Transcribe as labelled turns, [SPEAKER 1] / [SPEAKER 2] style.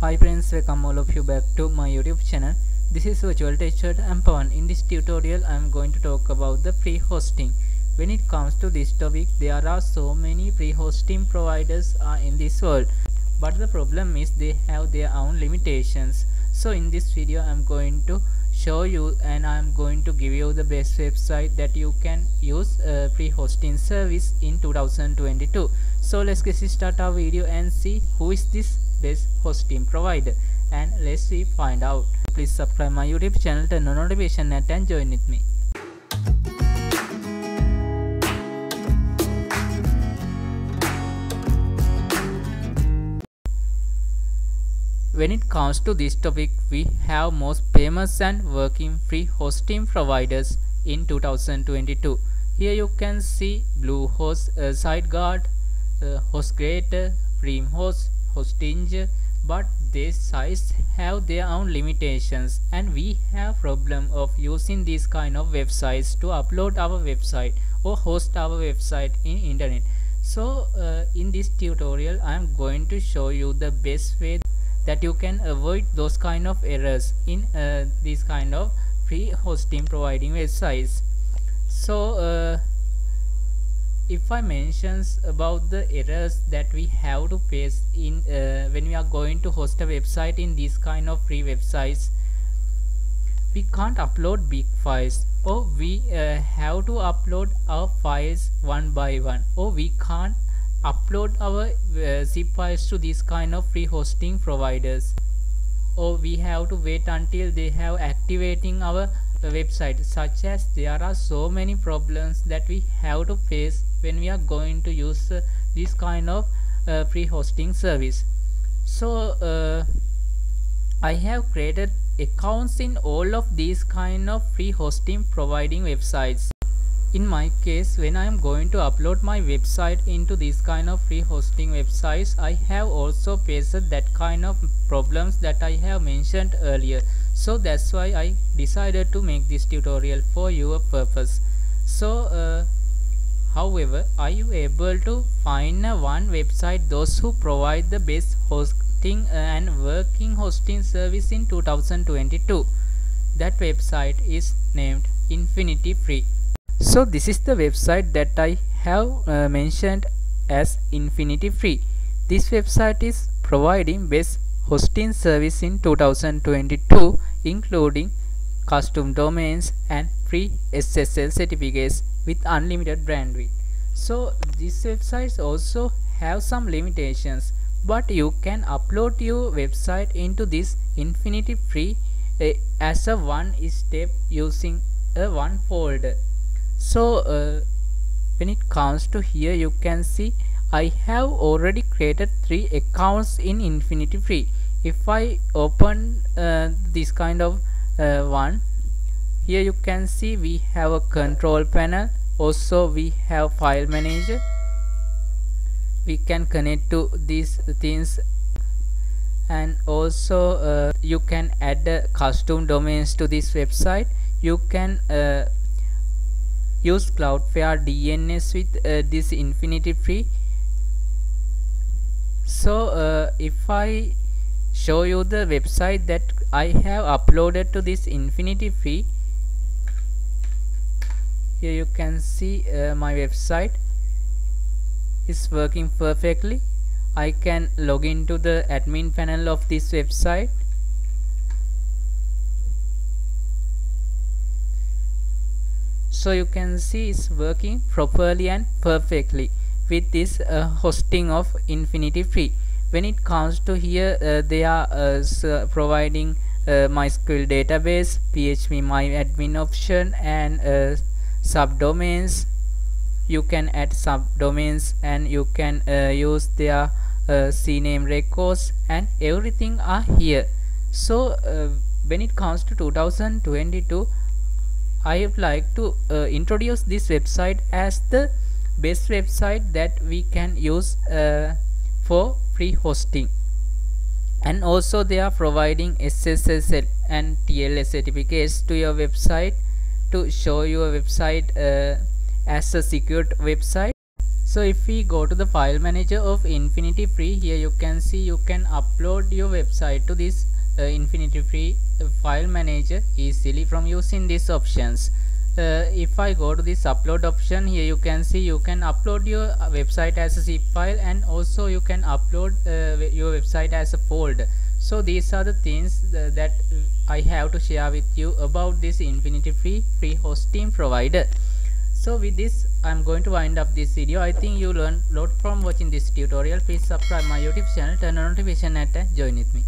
[SPEAKER 1] Hi friends, welcome all of you back to my YouTube channel. This is Virtual Teacher Pawan. In this tutorial, I am going to talk about the free hosting. When it comes to this topic, there are so many free hosting providers uh, in this world. But the problem is they have their own limitations. So in this video, I am going to show you and I am going to give you the best website that you can use a free hosting service in 2022. So let's get start our video and see who is this best hosting provider and let's see find out. Please subscribe my YouTube channel, turn on notification and join with me. When it comes to this topic, we have most famous and working free hosting providers in 2022. Here you can see Bluehost, uh, SiteGround, uh, DreamHost, Hostinger, but these sites have their own limitations and we have problem of using these kind of websites to upload our website or host our website in internet. So uh, in this tutorial I am going to show you the best way that you can avoid those kind of errors in uh, these kind of free hosting providing websites so uh, if I mentions about the errors that we have to face in uh, when we are going to host a website in these kind of free websites we can't upload big files. Or we uh, have to upload our files one by one. Or we can't upload our uh, zip files to these kind of free hosting providers. Or we have to wait until they have activating our website such as there are so many problems that we have to face when we are going to use uh, this kind of uh, free hosting service. So uh, I have created accounts in all of these kind of free hosting providing websites in my case when I am going to upload my website into this kind of free hosting websites I have also faced that kind of problems that I have mentioned earlier. So that's why I decided to make this tutorial for your purpose. So uh, however are you able to find one website those who provide the best hosting and working hosting service in 2022 that website is named infinity free so this is the website that I have uh, mentioned as infinity free. This website is providing best hosting service in 2022 including custom domains and free SSL certificates with unlimited bandwidth. So these websites also have some limitations but you can upload your website into this infinity free uh, as a one step using a one folder so uh, when it comes to here you can see I have already created three accounts in infinity free. If I open uh, this kind of uh, one here you can see we have a control panel. Also we have file manager. We can connect to these things. And also uh, you can add uh, custom domains to this website. You can uh, use Cloudflare DNS with uh, this infinity free. So uh, if I show you the website that I have uploaded to this infinity free here you can see uh, my website. Is working perfectly. I can log into the admin panel of this website so you can see it's working properly and perfectly with this uh, hosting of infinity free. When it comes to here uh, they are uh, providing uh, MySQL database PHP my admin option and uh, subdomains. You can add subdomains and you can uh, use their CNAME records and everything are here. So when it comes to 2022 I would like to uh, introduce this website as the best website that we can use uh, for free hosting. And also they are providing SSL and TLS certificates to your website to show your website uh, as a secured website. So if we go to the file manager of infinity free here you can see you can upload your website to this uh, infinity free uh, file manager easily from using these options. Uh, if I go to this upload option here you can see you can upload your uh, website as a zip file and also you can upload uh, your website as a folder so these are the things th that I have to share with you about this infinity free free hosting provider. So with this i'm going to wind up this video. I think you learned a lot from watching this tutorial. Please subscribe my youtube channel. Turn on notification and join with me